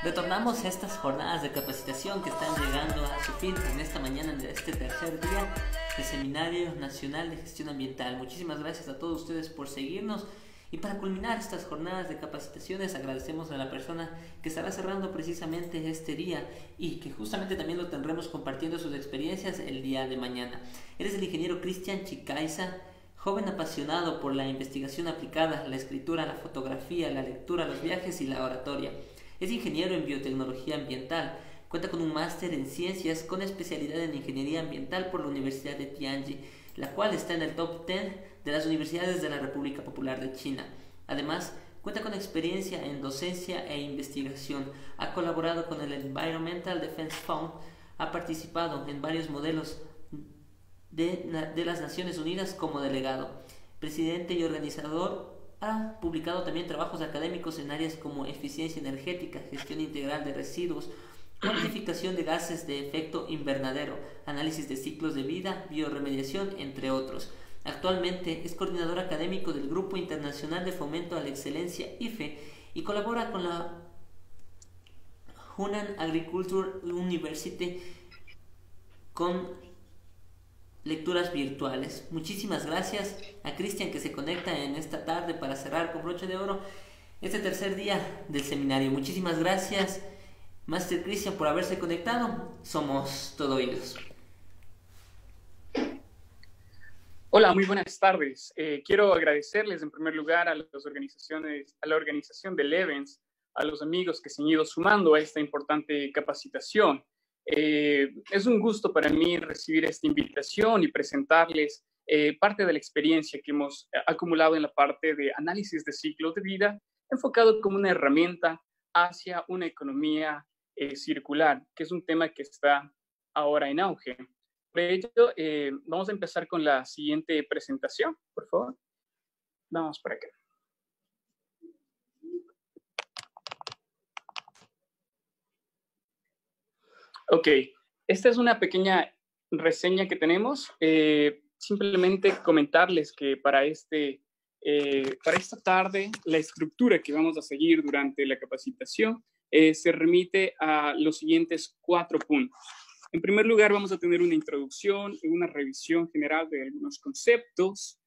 Retornamos a estas jornadas de capacitación que están llegando a su fin en esta mañana de este tercer día del Seminario Nacional de Gestión Ambiental. Muchísimas gracias a todos ustedes por seguirnos y para culminar estas jornadas de capacitaciones agradecemos a la persona que estará cerrando precisamente este día y que justamente también lo tendremos compartiendo sus experiencias el día de mañana. Él es el ingeniero Cristian Chicaiza joven apasionado por la investigación aplicada, la escritura, la fotografía, la lectura, los viajes y la oratoria. Es ingeniero en biotecnología ambiental. Cuenta con un máster en ciencias con especialidad en ingeniería ambiental por la Universidad de Tianjin, la cual está en el top 10 de las universidades de la República Popular de China. Además, cuenta con experiencia en docencia e investigación. Ha colaborado con el Environmental Defense Fund, ha participado en varios modelos de, de las Naciones Unidas como delegado, presidente y organizador ha publicado también trabajos académicos en áreas como eficiencia energética, gestión integral de residuos, cuantificación de gases de efecto invernadero, análisis de ciclos de vida, bioremediación, entre otros. Actualmente es coordinador académico del Grupo Internacional de Fomento a la Excelencia IFE y colabora con la Hunan Agriculture University con lecturas virtuales. Muchísimas gracias a Cristian que se conecta en esta tarde para cerrar con broche de oro este tercer día del seminario. Muchísimas gracias, Master Cristian, por haberse conectado. Somos todo oídos. Hola, muy buenas tardes. Eh, quiero agradecerles en primer lugar a las organizaciones, a la organización de Levens, a los amigos que se han ido sumando a esta importante capacitación. Eh, es un gusto para mí recibir esta invitación y presentarles eh, parte de la experiencia que hemos acumulado en la parte de análisis de ciclos de vida, enfocado como una herramienta hacia una economía eh, circular, que es un tema que está ahora en auge. Por ello, vamos a empezar con la siguiente presentación, por favor. Vamos para acá. Ok, esta es una pequeña reseña que tenemos. Eh, simplemente comentarles que para, este, eh, para esta tarde la estructura que vamos a seguir durante la capacitación eh, se remite a los siguientes cuatro puntos. En primer lugar, vamos a tener una introducción y una revisión general de algunos conceptos.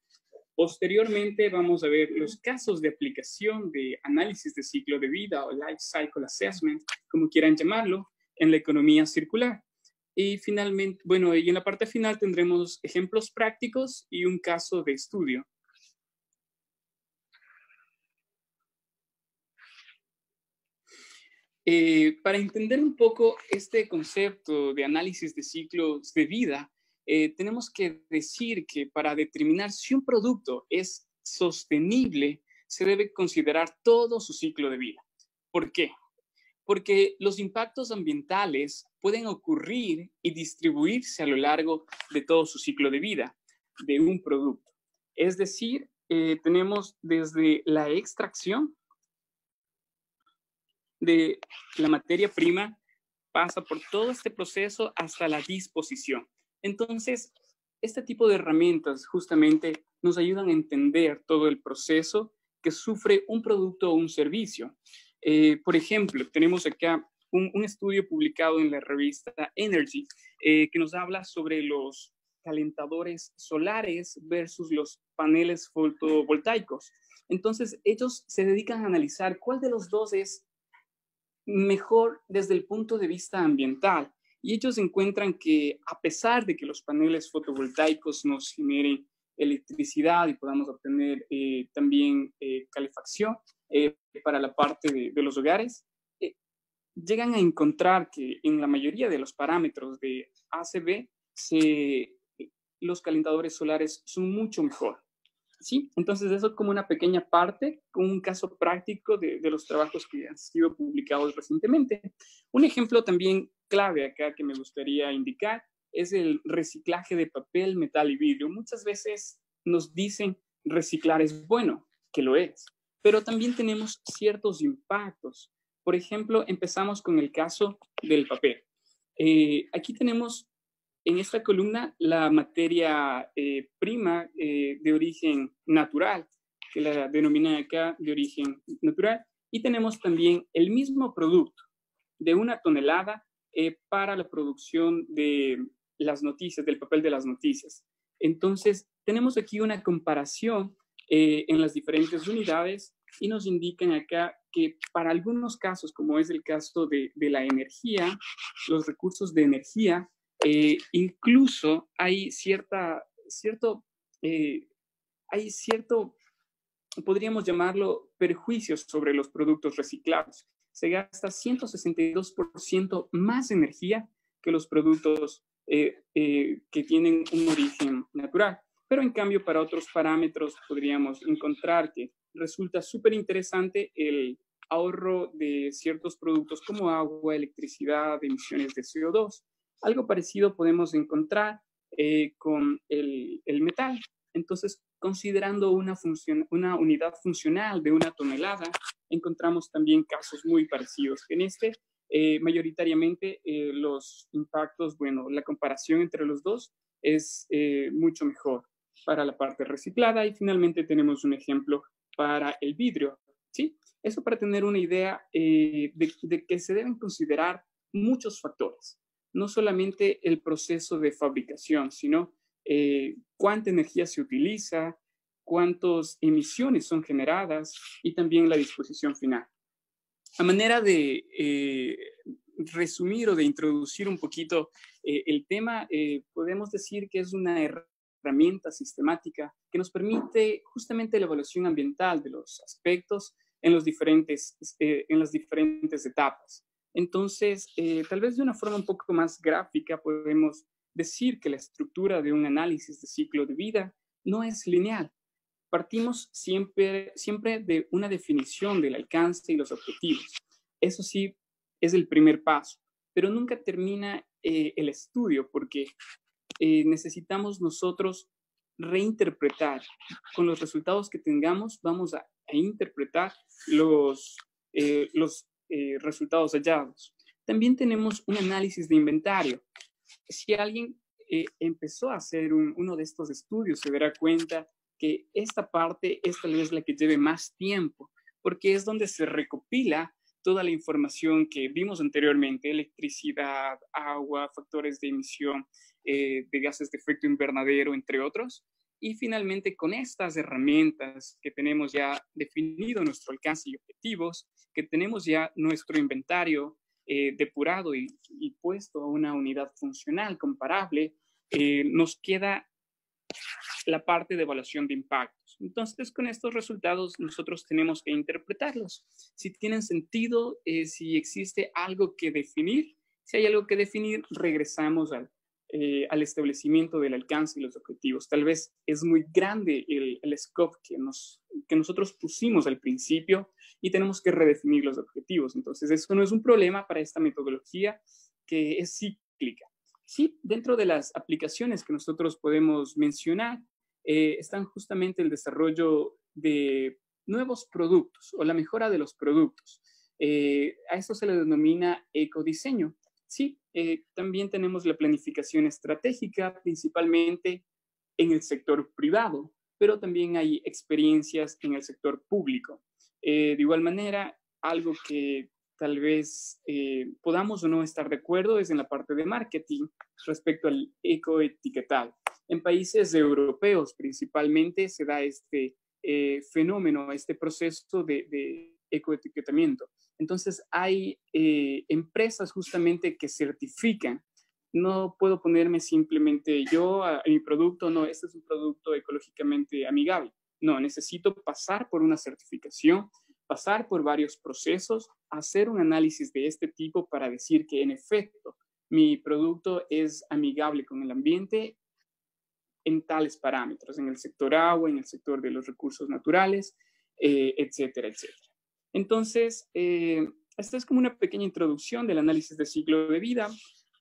Posteriormente, vamos a ver los casos de aplicación de análisis de ciclo de vida o life cycle assessment, como quieran llamarlo, en la economía circular. Y finalmente, bueno, y en la parte final tendremos ejemplos prácticos y un caso de estudio. Eh, para entender un poco este concepto de análisis de ciclos de vida, eh, tenemos que decir que para determinar si un producto es sostenible, se debe considerar todo su ciclo de vida. ¿Por qué? Porque los impactos ambientales pueden ocurrir y distribuirse a lo largo de todo su ciclo de vida de un producto. Es decir, eh, tenemos desde la extracción de la materia prima, pasa por todo este proceso hasta la disposición. Entonces, este tipo de herramientas justamente nos ayudan a entender todo el proceso que sufre un producto o un servicio. Eh, por ejemplo, tenemos acá un, estudio publicado en la revista Energy eh, que nos habla sobre los calentadores solares versus los paneles fotovoltaicos. Entonces, ellos se dedican a analizar cuál de los dos es mejor desde el punto de vista ambiental. Y ellos encuentran que a pesar de que los paneles fotovoltaicos nos generen electricidad y podamos obtener eh, también calefacción, eh, para la parte de, los hogares, eh, llegan a encontrar que en la mayoría de los parámetros de ACB, los calentadores solares son mucho mejor. ¿sí? Entonces, eso es como una pequeña parte, un caso práctico de, de, los trabajos que han sido publicados recientemente. Un ejemplo también clave acá que me gustaría indicar es el reciclaje de papel, metal y vidrio. Muchas veces nos dicen reciclar es bueno, que lo es, pero también tenemos ciertos impactos. Por ejemplo, empezamos con el caso del papel. Eh, aquí tenemos en esta columna la materia eh, prima eh, de origen natural, que la denominan acá de origen natural, y tenemos también el mismo producto, de una tonelada eh, para la producción de las noticias, del papel de las noticias. Entonces, tenemos aquí una comparación eh, en las diferentes unidades y nos indican acá que para algunos casos, como es el caso de, la energía, los recursos de energía, eh, incluso hay cierta, cierto, hay cierto, podríamos llamarlo, perjuicios sobre los productos reciclados se gasta 162% más energía que los productos eh, eh, que tienen un origen natural. Pero en cambio, para otros parámetros podríamos encontrar que resulta súper interesante el ahorro de ciertos productos como agua, electricidad, emisiones de CO2. Algo parecido podemos encontrar eh, con el, el, metal. Entonces, considerando una, función, una unidad funcional de una tonelada, encontramos también casos muy parecidos. En este, eh, mayoritariamente, eh, los impactos, bueno, la comparación entre los dos es eh, mucho mejor para la parte reciclada y finalmente tenemos un ejemplo para el vidrio, ¿sí? Eso para tener una idea de, de que se deben considerar muchos factores, no solamente el proceso de fabricación, sino cuánta energía se utiliza, cuántas emisiones son generadas y también la disposición final. A manera de eh, resumir o de introducir un poquito eh, el tema, eh, podemos decir que es una herramienta sistemática que nos permite justamente la evaluación ambiental de los aspectos en, los diferentes, en las diferentes etapas. Entonces, tal vez de una forma un poco más gráfica podemos decir que la estructura de un análisis de ciclo de vida no es lineal, partimos siempre, siempre de una definición del alcance y los objetivos. Eso sí es el primer paso, pero nunca termina eh, el estudio porque eh, necesitamos nosotros reinterpretar. Con los resultados que tengamos, vamos a, interpretar los, eh, los resultados hallados. También tenemos un análisis de inventario. Si alguien empezó a hacer uno de estos estudios, se dará cuenta que esta parte es tal vez la que lleve más tiempo, porque es donde se recopila toda la información que vimos anteriormente, electricidad, agua, factores de emisión eh, de gases de efecto invernadero, entre otros. Y finalmente, con estas herramientas que tenemos ya definido nuestro alcance y objetivos, que tenemos ya nuestro inventario eh, depurado y, puesto a una unidad funcional comparable, eh, nos queda la parte de evaluación de impactos. Entonces, con estos resultados nosotros tenemos que interpretarlos. Si tienen sentido, eh, si existe algo que definir, si hay algo que definir, regresamos al, eh, al establecimiento del alcance y los objetivos. Tal vez es muy grande el, el scope que, nos, que nosotros pusimos al principio y tenemos que redefinir los objetivos. Entonces, eso no es un problema para esta metodología que es cíclica. Sí, dentro de las aplicaciones que nosotros podemos mencionar, eh, están justamente el desarrollo de nuevos productos o la mejora de los productos. Eh, a eso se le denomina ecodiseño. Sí, eh, también tenemos la planificación estratégica, principalmente en el sector privado, pero también hay experiencias en el sector público. de igual manera, algo que tal vez podamos o no estar de acuerdo es en la parte de marketing respecto al ecoetiquetado. En países europeos principalmente se da este eh, fenómeno, este proceso de, ecoetiquetamiento. Entonces hay eh, empresas justamente que certifican. No puedo ponerme simplemente yo a, mi producto, no, este es un producto ecológicamente amigable. No, necesito pasar por una certificación, pasar por varios procesos, hacer un análisis de este tipo para decir que en efecto mi producto es amigable con el ambiente en tales parámetros, en el sector agua, en el sector de los recursos naturales, eh, etcétera, etcétera. Entonces, eh, esta es como una pequeña introducción del análisis de ciclo de vida.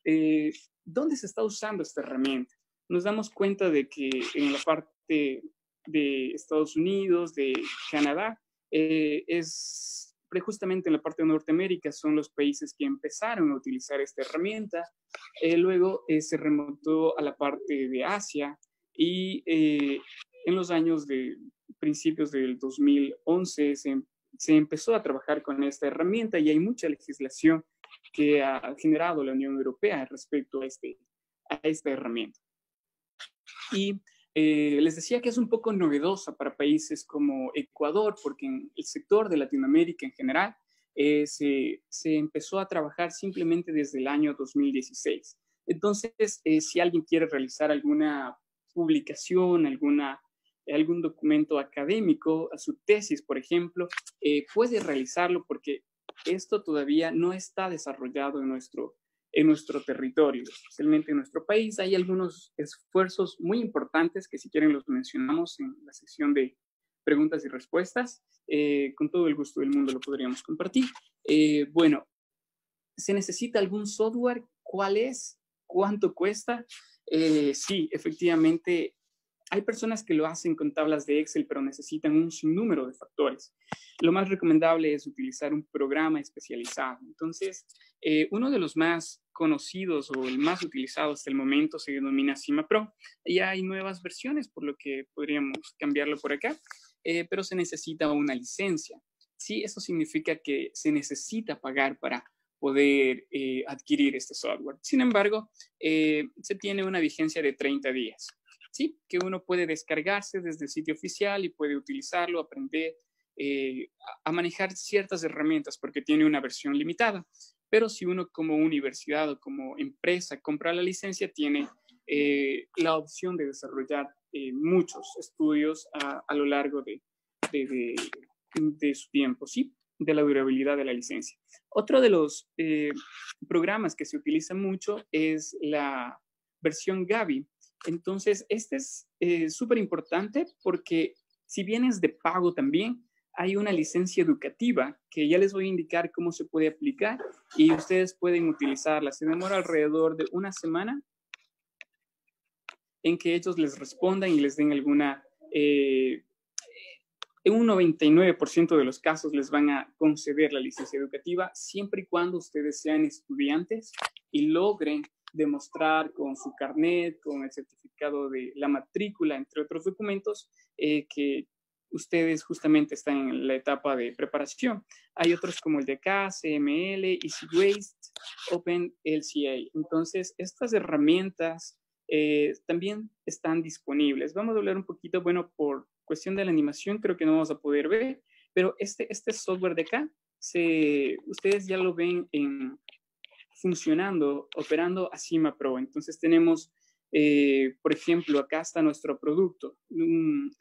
Eh, ¿Dónde se está usando esta herramienta? Nos damos cuenta de que en la parte de Estados Unidos, de Canadá, es justamente en la parte de Norteamérica son los países que empezaron a utilizar esta herramienta. luego se remontó a la parte de Asia, y eh, en los años de principios del 2011 se, se, empezó a trabajar con esta herramienta y hay mucha legislación que ha generado la Unión Europea respecto a, este, a esta herramienta. Y eh, les decía que es un poco novedosa para países como Ecuador, porque en el sector de Latinoamérica en general eh, se, se, empezó a trabajar simplemente desde el año 2016. Entonces, eh, si alguien quiere realizar alguna publicación, alguna, algún documento académico, a su tesis, por ejemplo, puede realizarlo porque esto todavía no está desarrollado en nuestro en nuestro territorio, especialmente en nuestro país. Hay algunos esfuerzos muy importantes que si quieren los mencionamos en la sección de preguntas y respuestas. Eh, con todo el gusto del mundo lo podríamos compartir. Eh, bueno, ¿se necesita algún software? ¿Cuál es? ¿Cuánto cuesta? Eh, sí, efectivamente hay personas que lo hacen con tablas de Excel, pero necesitan un sinnúmero de factores. Lo más recomendable es utilizar un programa especializado. Entonces, eh, uno de los más conocidos o el más utilizado hasta el momento se denomina Cima Pro. Ya hay nuevas versiones, por lo que podríamos cambiarlo por acá, eh, pero se necesita una licencia. Sí, eso significa que se necesita pagar para poder eh, adquirir este software. Sin embargo, se tiene una vigencia de 30 días. ¿sí? Que uno puede descargarse desde el sitio oficial y puede utilizarlo, aprender eh, a manejar ciertas herramientas porque tiene una versión limitada. Pero si uno como universidad o como empresa compra la licencia, tiene eh, la opción de desarrollar eh, muchos estudios a, a lo largo de, de, de, su tiempo, ¿sí? De la durabilidad de la licencia. Otro de los programas que se utiliza mucho es la versión Gavi, entonces, este es eh, súper importante porque si bien es de pago también, hay una licencia educativa que ya les voy a indicar cómo se puede aplicar y ustedes pueden utilizarla. Se demora alrededor de una semana en que ellos les respondan y les den alguna... Eh, en un 99% de los casos les van a conceder la licencia educativa siempre y cuando ustedes sean estudiantes y logren demostrar con su carnet, con el certificado de la matrícula, entre otros documentos, eh, que ustedes justamente están en la etapa de preparación. Hay otros como el de CML, Easy Waste, Open LCA. Entonces, estas herramientas eh, también están disponibles. Vamos a hablar un poquito, bueno, por cuestión de la animación, creo que no vamos a poder ver, pero este, este software de acá, se, ustedes ya lo ven en, funcionando, operando a Cima Pro. Entonces tenemos, eh, por ejemplo, acá está nuestro producto.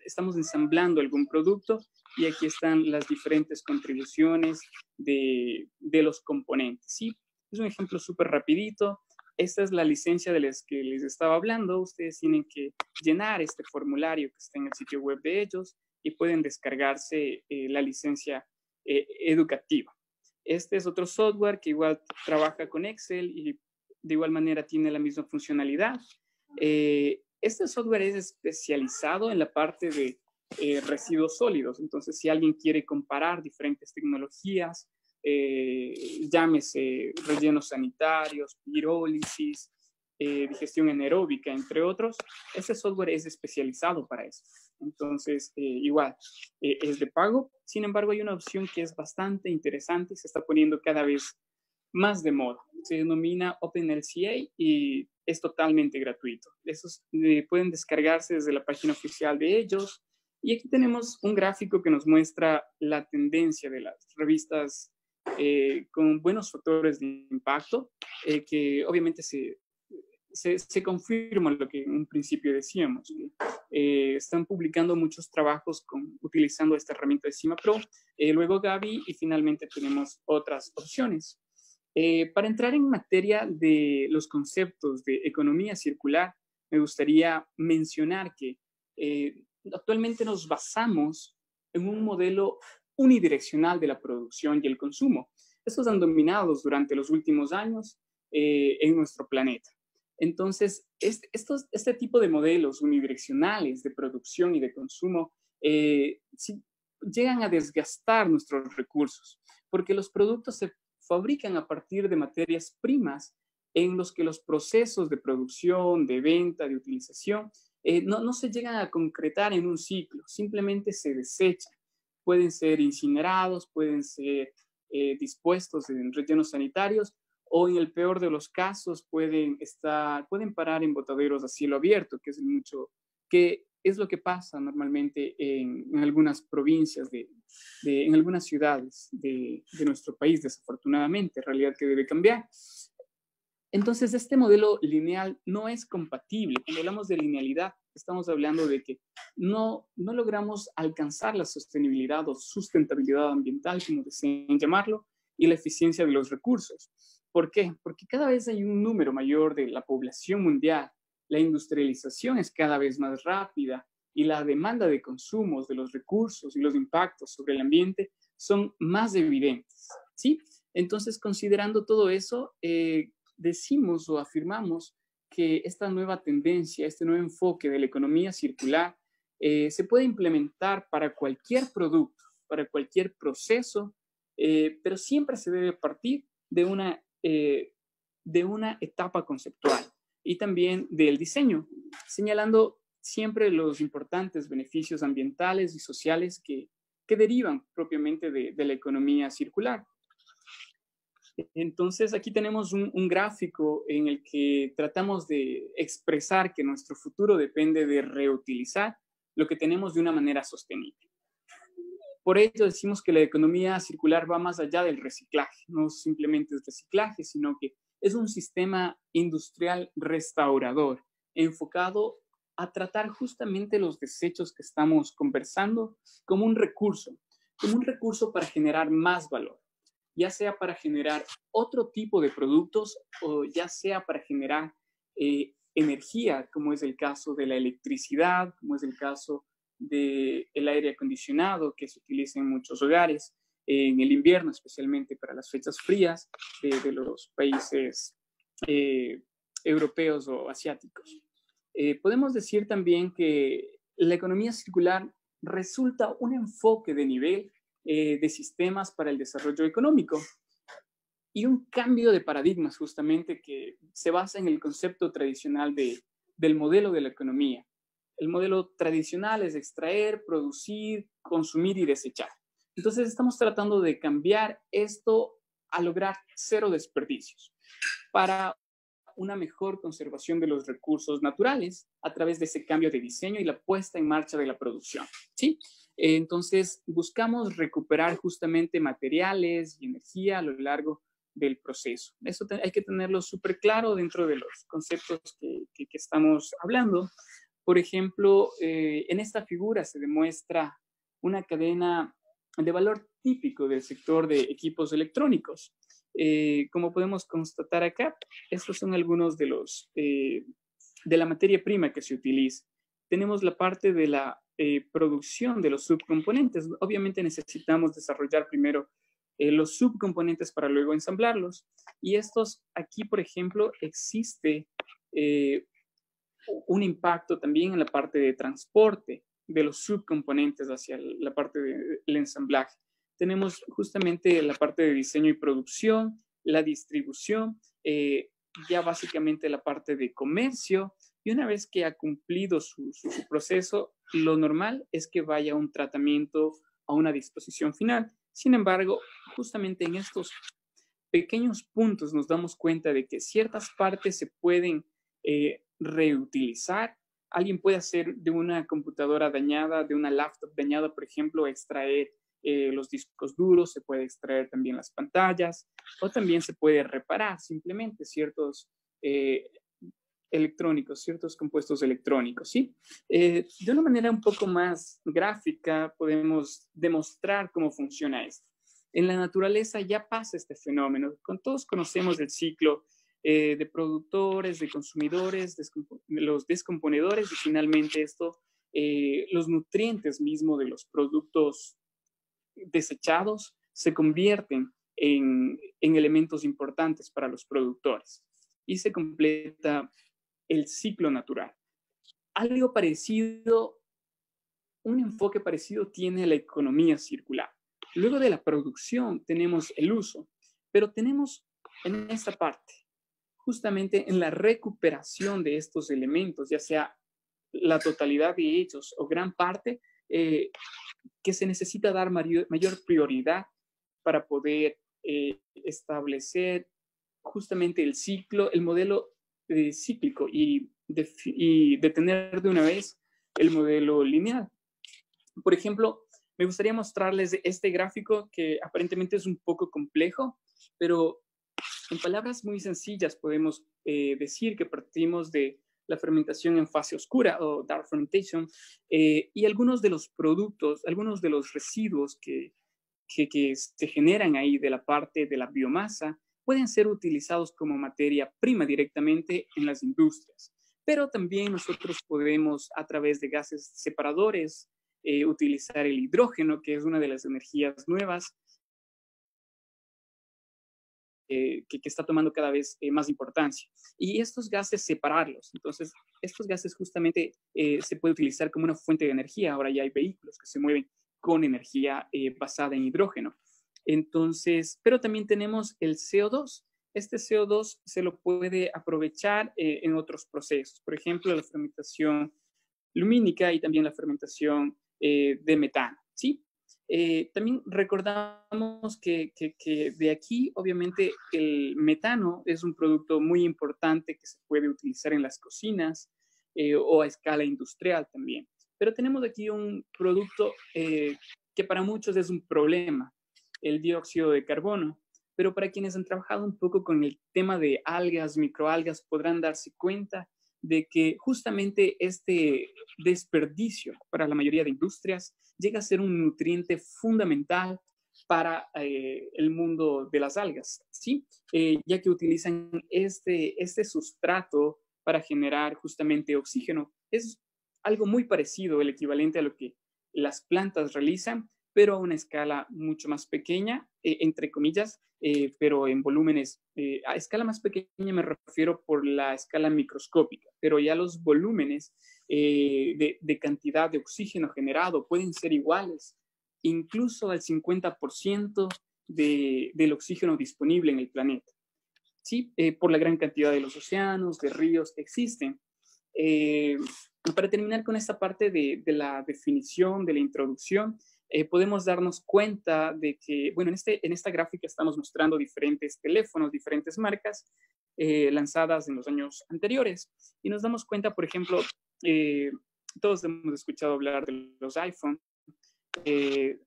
estamos ensamblando algún producto y aquí están las diferentes contribuciones de, de los componentes. ¿sí? Es un ejemplo súper rapidito. Esta es la licencia de las que les estaba hablando. Ustedes tienen que llenar este formulario que está en el sitio web de ellos y pueden descargarse eh, la licencia eh, educativa. Este es otro software que igual trabaja con Excel y de igual manera tiene la misma funcionalidad. Eh, este software es especializado en la parte de residuos sólidos. Entonces, si alguien quiere comparar diferentes tecnologías, eh, llámese rellenos sanitarios, pirólisis, digestión anaeróbica, entre otros, este software es especializado para eso. Entonces, eh, igual, eh, es de pago. Sin embargo, hay una opción que es bastante interesante y se está poniendo cada vez más de moda. Se denomina OpenLCA y es totalmente gratuito. Esos eh, pueden descargarse desde la página oficial de ellos. Y aquí tenemos un gráfico que nos muestra la tendencia de las revistas con buenos factores de impacto, que obviamente se, se, confirma lo que en un principio decíamos. Eh, están publicando muchos trabajos con, utilizando esta herramienta de Cima Pro, eh, luego Gabi y finalmente tenemos otras opciones. Eh, para entrar en materia de los conceptos de economía circular, me gustaría mencionar que actualmente nos basamos en un modelo unidireccional de la producción y el consumo. Estos han dominado durante los últimos años en nuestro planeta. Entonces, este, este tipo de modelos unidireccionales de producción y de consumo eh, llegan a desgastar nuestros recursos, porque los productos se fabrican a partir de materias primas en los que los procesos de producción, de venta, de utilización, eh, no, no, se llegan a concretar en un ciclo, simplemente se desechan. Pueden ser incinerados, pueden ser eh, dispuestos en rellenos sanitarios o en el peor de los casos pueden, estar, pueden parar en botaderos a cielo abierto, que es mucho, que es lo que pasa normalmente en, algunas provincias, de, en algunas ciudades de, de, nuestro país, desafortunadamente, realidad que debe cambiar. Entonces, este modelo lineal no es compatible. Cuando hablamos de linealidad, estamos hablando de que no, no logramos alcanzar la sostenibilidad o sustentabilidad ambiental, como deseen llamarlo, y la eficiencia de los recursos. ¿Por qué? Porque cada vez hay un número mayor de la población mundial la industrialización es cada vez más rápida y la demanda de consumos de los recursos y los impactos sobre el ambiente son más evidentes. ¿sí? Entonces, considerando todo eso, eh, decimos o afirmamos que esta nueva tendencia, este nuevo enfoque de la economía circular, eh, se puede implementar para cualquier producto, para cualquier proceso, eh, pero siempre se debe partir de una, de una etapa conceptual y también del diseño, señalando siempre los importantes beneficios ambientales y sociales que, que derivan propiamente de, la economía circular. Entonces, aquí tenemos un, gráfico en el que tratamos de expresar que nuestro futuro depende de reutilizar lo que tenemos de una manera sostenible. Por ello decimos que la economía circular va más allá del reciclaje, no simplemente es reciclaje, sino que es un sistema industrial restaurador enfocado a tratar justamente los desechos que estamos conversando como un recurso, como un recurso para generar más valor, ya sea para generar otro tipo de productos o ya sea para generar eh, energía, como es el caso de la electricidad, como es el caso del aire acondicionado que se utiliza en muchos hogares, en el invierno, especialmente para las fechas frías de, los países eh, europeos o asiáticos. Eh, podemos decir también que la economía circular resulta un enfoque de nivel eh, de sistemas para el desarrollo económico y un cambio de paradigmas justamente que se basa en el concepto tradicional de, del modelo de la economía. El modelo tradicional es extraer, producir, consumir y desechar. Entonces estamos tratando de cambiar esto a lograr cero desperdicios para una mejor conservación de los recursos naturales a través de ese cambio de diseño y la puesta en marcha de la producción. ¿sí? Entonces buscamos recuperar justamente materiales y energía a lo largo del proceso. Eso hay que tenerlo súper claro dentro de los conceptos que, que, estamos hablando. Por ejemplo, eh, en esta figura se demuestra una cadena de valor típico del sector de equipos electrónicos. Eh, como podemos constatar acá, estos son algunos de los eh, de la materia prima que se utiliza. Tenemos la parte de la eh, producción de los subcomponentes. Obviamente necesitamos desarrollar primero los subcomponentes para luego ensamblarlos. Y estos aquí, por ejemplo, existe un impacto también en la parte de transporte de los subcomponentes hacia la parte del ensamblaje. Tenemos justamente la parte de diseño y producción, la distribución, eh, ya básicamente la parte de comercio, y una vez que ha cumplido su, su, proceso, lo normal es que vaya a un tratamiento, a una disposición final. Sin embargo, justamente en estos pequeños puntos nos damos cuenta de que ciertas partes se pueden eh, reutilizar alguien puede hacer de una computadora dañada, de una laptop dañada, por ejemplo, extraer eh, los discos duros, se puede extraer también las pantallas o también se puede reparar simplemente ciertos eh, electrónicos, ciertos compuestos electrónicos, ¿sí? Eh, de una manera un poco más gráfica podemos demostrar cómo funciona esto. En la naturaleza ya pasa este fenómeno. Con todos conocemos el ciclo de productores, de consumidores, los descomponedores y finalmente esto, los nutrientes mismos de los productos desechados se convierten en, en elementos importantes para los productores y se completa el ciclo natural. Algo parecido, un enfoque parecido tiene la economía circular. Luego de la producción tenemos el uso, pero tenemos en esta parte justamente en la recuperación de estos elementos, ya sea la totalidad de ellos o gran parte, eh, que se necesita dar mayor, prioridad para poder eh, establecer justamente el ciclo, el modelo eh, cíclico y, y detener de una vez el modelo lineal. Por ejemplo, me gustaría mostrarles este gráfico que aparentemente es un poco complejo, pero en palabras muy sencillas podemos eh, decir que partimos de la fermentación en fase oscura o dark fermentation eh, y algunos de los productos, algunos de los residuos que, que, se generan ahí de la parte de la biomasa pueden ser utilizados como materia prima directamente en las industrias. Pero también nosotros podemos, a través de gases separadores, eh, utilizar el hidrógeno, que es una de las energías nuevas, eh, que, está tomando cada vez eh, más importancia. Y estos gases, separarlos. Entonces, estos gases justamente se puede utilizar como una fuente de energía. Ahora ya hay vehículos que se mueven con energía basada en hidrógeno. Entonces, pero también tenemos el CO2. Este CO2 se lo puede aprovechar eh, en otros procesos, por ejemplo, la fermentación lumínica y también la fermentación eh, de metano. ¿sí? Eh, también recordamos que, que, de aquí, obviamente, el metano es un producto muy importante que se puede utilizar en las cocinas o a escala industrial también. Pero tenemos aquí un producto que para muchos es un problema, el dióxido de carbono. Pero para quienes han trabajado un poco con el tema de algas, microalgas, podrán darse cuenta de que justamente este desperdicio para la mayoría de industrias llega a ser un nutriente fundamental para eh, el mundo de las algas, ¿sí? Eh, ya que utilizan este, este sustrato para generar justamente oxígeno. Es algo muy parecido, el equivalente a lo que las plantas realizan, pero a una escala mucho más pequeña, eh, entre comillas, eh, pero en volúmenes, eh, a escala más pequeña me refiero por la escala microscópica, pero ya los volúmenes de, de, cantidad de oxígeno generado pueden ser iguales, incluso al 50% de, del oxígeno disponible en el planeta, ¿sí? por la gran cantidad de los océanos, de ríos que existen. para terminar con esta parte de, de la definición, de la introducción, eh, podemos darnos cuenta de que, bueno, en, este, en esta gráfica estamos mostrando diferentes teléfonos, diferentes marcas eh, lanzadas en los años anteriores. Y nos damos cuenta, por ejemplo, eh, todos hemos escuchado hablar de los iPhone.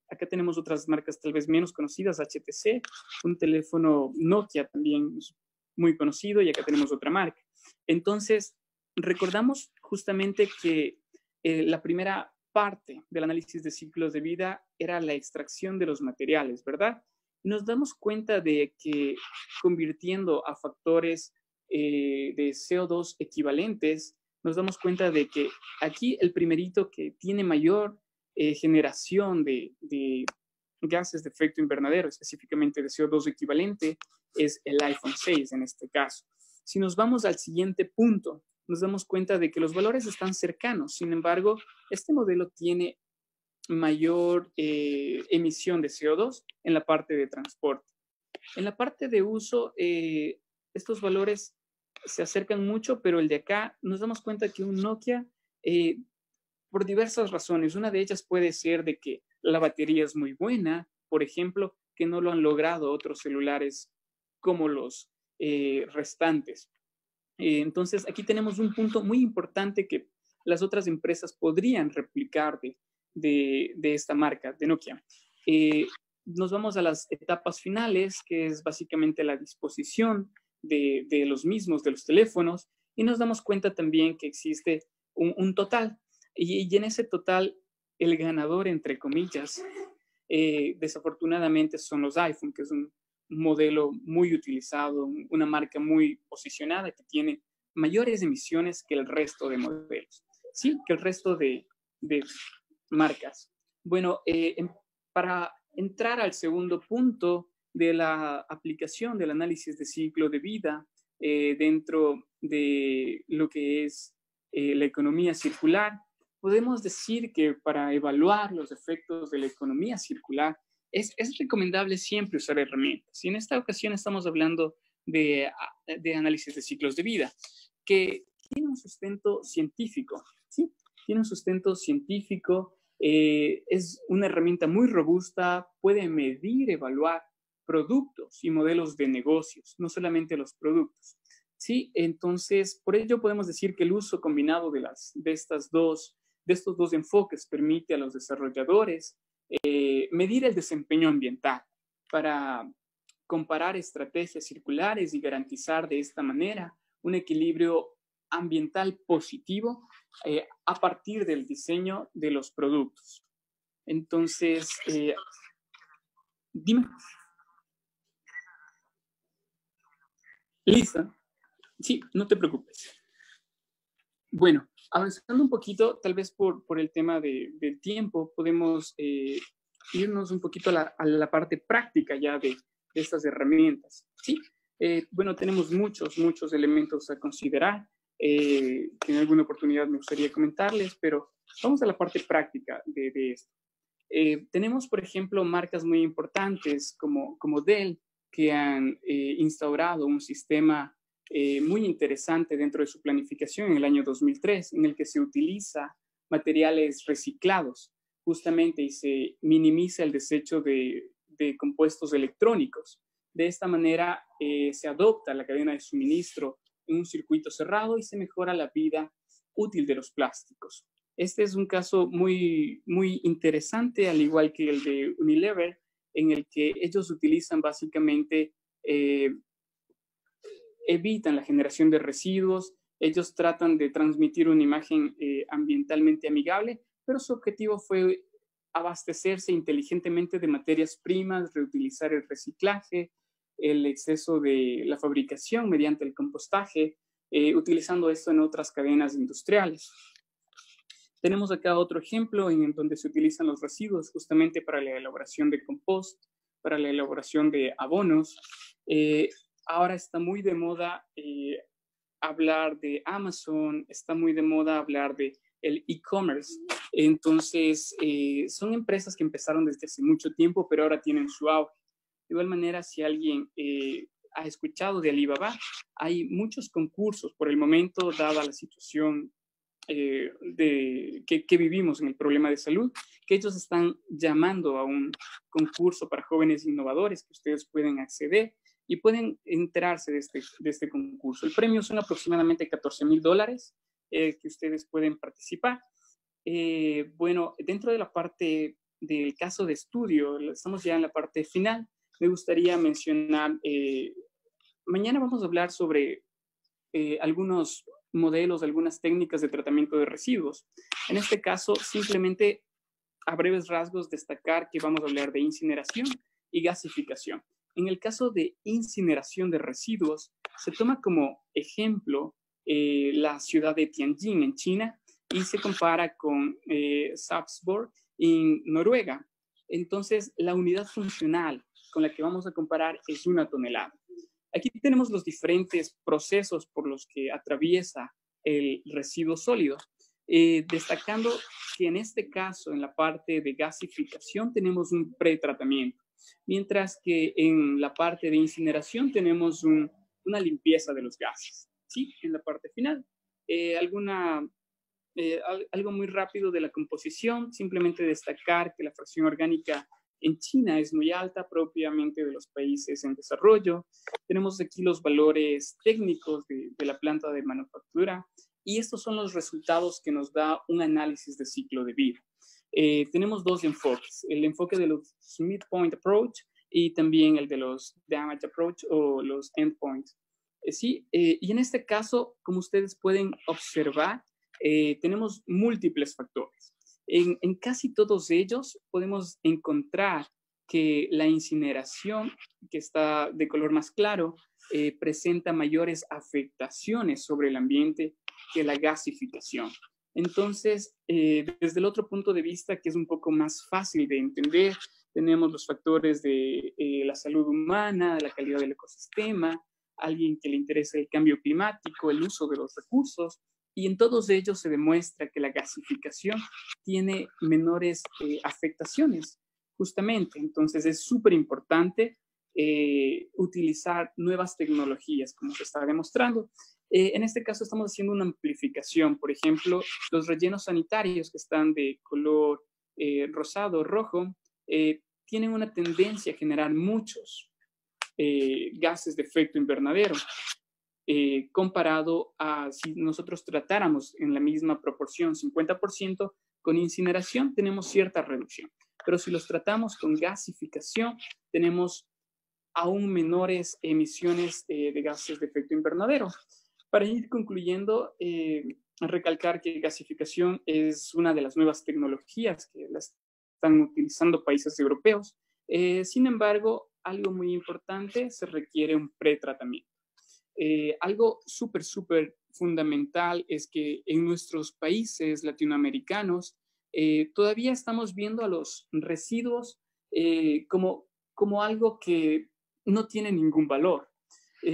acá tenemos otras marcas tal vez menos conocidas, HTC, un teléfono Nokia también muy conocido y acá tenemos otra marca. Entonces, recordamos justamente que la primera parte del análisis de ciclos de vida era la extracción de los materiales, ¿verdad? Nos damos cuenta de que convirtiendo a factores eh, de CO2 equivalentes, nos damos cuenta de que aquí el primerito que tiene mayor eh, generación de, de gases de efecto invernadero, específicamente de CO2 equivalente, es el iPhone 6 en este caso. Si nos vamos al siguiente punto, nos damos cuenta de que los valores están cercanos. Sin embargo, este modelo tiene mayor eh, emisión de CO2 en la parte de transporte. En la parte de uso, eh, estos valores se acercan mucho, pero el de acá nos damos cuenta que un Nokia, eh, por diversas razones, una de ellas puede ser de que la batería es muy buena, por ejemplo, que no lo han logrado otros celulares como los restantes. Eh, entonces, aquí tenemos un punto muy importante que las otras empresas podrían replicar de, esta marca, de Nokia. Eh, nos vamos a las etapas finales, que es básicamente la disposición de, los mismos, de los teléfonos, y nos damos cuenta también que existe un, total. Y, en ese total, el ganador, entre comillas, eh, desafortunadamente son los iPhone, que es un, modelo muy utilizado, una marca muy posicionada que tiene mayores emisiones que el resto de modelos, sí, que el resto de, marcas. Bueno, eh, para entrar al segundo punto de la aplicación del análisis de ciclo de vida eh, dentro de lo que es eh, la economía circular, podemos decir que para evaluar los efectos de la economía circular es, recomendable siempre usar herramientas. Y en esta ocasión estamos hablando de, análisis de ciclos de vida, que tiene un sustento científico, ¿sí? Tiene un sustento científico, eh, es una herramienta muy robusta, puede medir, evaluar productos y modelos de negocios, no solamente los productos. Sí, entonces, por ello podemos decir que el uso combinado de, las, de, estas dos, de estos dos enfoques permite a los desarrolladores eh, medir el desempeño ambiental para comparar estrategias circulares y garantizar de esta manera un equilibrio ambiental positivo eh, a partir del diseño de los productos. Entonces, eh, dime. Lisa. Sí, no te preocupes. Bueno, avanzando un poquito, tal vez por, por el tema de, del tiempo, podemos eh, irnos un poquito a la, a la, parte práctica ya de, de estas herramientas. Sí, eh, bueno, tenemos muchos, muchos elementos a considerar eh, en alguna oportunidad me gustaría comentarles, pero vamos a la parte práctica de, de esto. Eh, tenemos, por ejemplo, marcas muy importantes como, como Dell, que han eh, instaurado un sistema eh, muy interesante dentro de su planificación en el año 2003, en el que se utiliza materiales reciclados justamente y se minimiza el desecho de, de compuestos electrónicos. De esta manera eh, se adopta la cadena de suministro en un circuito cerrado y se mejora la vida útil de los plásticos. Este es un caso muy, muy interesante, al igual que el de Unilever, en el que ellos utilizan básicamente, eh, evitan la generación de residuos, ellos tratan de transmitir una imagen eh, ambientalmente amigable, pero su objetivo fue abastecerse inteligentemente de materias primas, reutilizar el reciclaje, el exceso de la fabricación mediante el compostaje, eh, utilizando esto en otras cadenas industriales. Tenemos acá otro ejemplo en donde se utilizan los residuos justamente para la elaboración de compost, para la elaboración de abonos. Eh, ahora está muy de moda eh, hablar de Amazon, está muy de moda hablar de el e-commerce. Entonces, eh, son empresas que empezaron desde hace mucho tiempo, pero ahora tienen su auge. De igual manera, si alguien eh, ha escuchado de Alibaba, hay muchos concursos por el momento, dada la situación eh, de, que, que, vivimos en el problema de salud, que ellos están llamando a un concurso para jóvenes innovadores que ustedes pueden acceder y pueden enterarse de este, de este concurso. El premio son aproximadamente 14 mil dólares eh, que ustedes pueden participar. Eh, bueno, dentro de la parte del caso de estudio, estamos ya en la parte final, me gustaría mencionar, eh, mañana vamos a hablar sobre algunos modelos, algunas técnicas de tratamiento de residuos. En este caso, simplemente a breves rasgos destacar que vamos a hablar de incineración y gasificación. En el caso de incineración de residuos, se toma como ejemplo eh, la ciudad de Tianjin en China y se compara con eh, en Noruega. Entonces, la unidad funcional con la que vamos a comparar es una tonelada. Aquí tenemos los diferentes procesos por los que atraviesa el residuo sólido, eh, destacando que en este caso, en la parte de gasificación, tenemos un pretratamiento, mientras que en la parte de incineración tenemos un, una limpieza de los gases, ¿sí? En la parte final. Eh, alguna, eh, algo muy rápido de la composición, simplemente destacar que la fracción orgánica en China es muy alta, propiamente de los países en desarrollo. Tenemos aquí los valores técnicos de la planta de manufactura y estos son los resultados que nos da un análisis de ciclo de vida. Eh, tenemos dos enfoques, el enfoque de los midpoint approach y también el de los damage approach o los endpoints. Eh, sí, eh, y en este caso, como ustedes pueden observar, eh, tenemos múltiples factores. En, en, casi todos ellos podemos encontrar que la incineración, que está de color más claro, eh, presenta mayores afectaciones sobre el ambiente que la gasificación. Entonces, eh, desde el otro punto de vista, que es un poco más fácil de entender, tenemos los factores de eh, la salud humana, la calidad del ecosistema, alguien que le interesa el cambio climático, el uso de los recursos, y en todos ellos se demuestra que la gasificación tiene menores eh, afectaciones, justamente. Entonces es súper importante utilizar nuevas tecnologías, como se está demostrando. Eh, en este caso estamos haciendo una amplificación, por ejemplo, los rellenos sanitarios que están de color eh, rosado, rojo, tienen una tendencia a generar muchos eh, gases de efecto invernadero. Eh, comparado a si nosotros tratáramos en la misma proporción 50% con incineración, tenemos cierta reducción. Pero si los tratamos con gasificación, tenemos aún menores emisiones de gases de efecto invernadero. Para ir concluyendo, recalcar que gasificación es una de las nuevas tecnologías que están utilizando países europeos. Eh, sin embargo, algo muy importante, se requiere un pretratamiento. Eh, algo súper, súper fundamental es que en nuestros países latinoamericanos eh, todavía estamos viendo a los residuos como, como algo que no tiene ningún valor.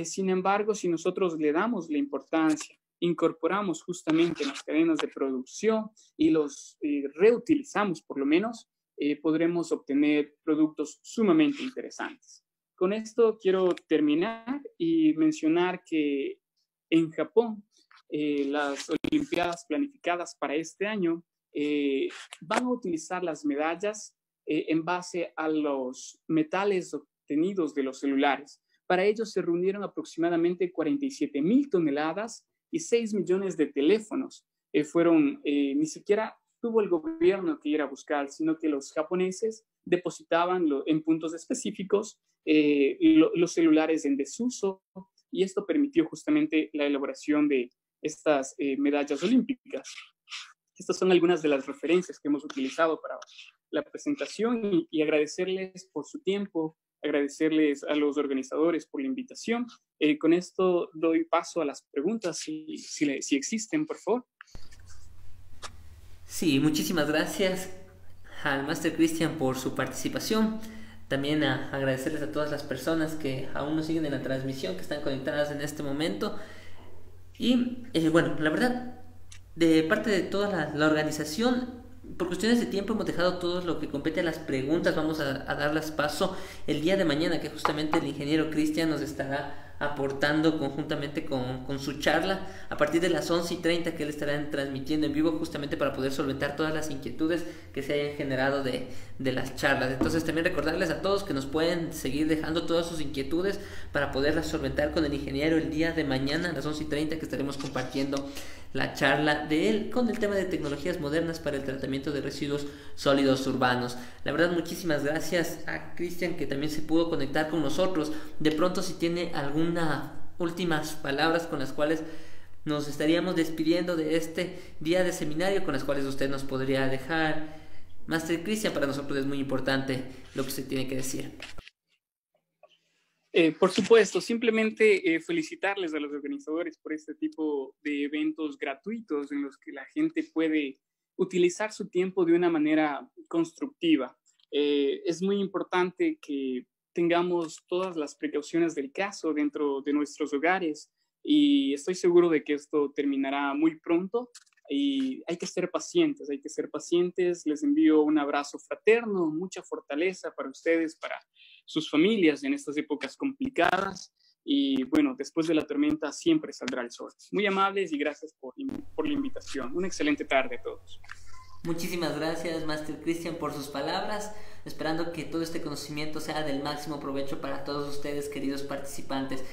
Sin embargo, si nosotros le damos la importancia incorporamos justamente en las cadenas de producción y los eh, reutilizamos por lo menos, eh, podremos obtener productos sumamente interesantes. Con esto quiero terminar y mencionar que en Japón eh, las Olimpiadas planificadas para este año van a utilizar las medallas en base a los metales obtenidos de los celulares. Para ello se reunieron aproximadamente 47 mil toneladas y 6 millones de teléfonos eh, fueron, eh, ni siquiera tuvo el gobierno que ir a buscar, sino que los japoneses depositaban en puntos específicos eh, los celulares en desuso y esto permitió justamente la elaboración de estas medallas olímpicas. Estas son algunas de las referencias que hemos utilizado para la presentación y agradecerles por su tiempo, agradecerles a los organizadores por la invitación. Eh, con esto doy paso a las preguntas, si, si, existen, por favor. Sí, muchísimas gracias al Master Christian por su participación. También a agradecerles a todas las personas que aún nos siguen en la transmisión, que están conectadas en este momento. Y eh, bueno, la verdad, de parte de toda la, la organización, por cuestiones de tiempo hemos dejado todo lo que compete a las preguntas. Vamos a, darlas paso el día de mañana, que justamente el ingeniero Cristian nos estará aportando conjuntamente con, con, su charla a partir de las 11 y 30 que él estará transmitiendo en vivo justamente para poder solventar todas las inquietudes que se hayan generado de, de, las charlas. Entonces también recordarles a todos que nos pueden seguir dejando todas sus inquietudes para poderlas solventar con el ingeniero el día de mañana a las 11 y 30 que estaremos compartiendo la charla de él con el tema de tecnologías modernas para el tratamiento de residuos sólidos urbanos. La verdad, muchísimas gracias a Cristian que también se pudo conectar con nosotros. De pronto, si tiene algunas últimas palabras con las cuales nos estaríamos despidiendo de este día de seminario, con las cuales usted nos podría dejar. Master Cristian, para nosotros es muy importante lo que se tiene que decir. Eh, por supuesto, simplemente eh, felicitarles a los organizadores por este tipo de eventos gratuitos en los que la gente puede utilizar su tiempo de una manera constructiva. Eh, es muy importante que tengamos todas las precauciones del caso dentro de nuestros hogares y estoy seguro de que esto terminará muy pronto y hay que ser pacientes, hay que ser pacientes. Les envío un abrazo fraterno, mucha fortaleza para ustedes, para sus familias en estas épocas complicadas. Y bueno, después de la tormenta siempre saldrá el sol. Muy amables y gracias por, por la invitación. Una excelente tarde a todos. Muchísimas gracias, Master Christian, por sus palabras, esperando que todo este conocimiento sea del máximo provecho para todos ustedes, queridos participantes.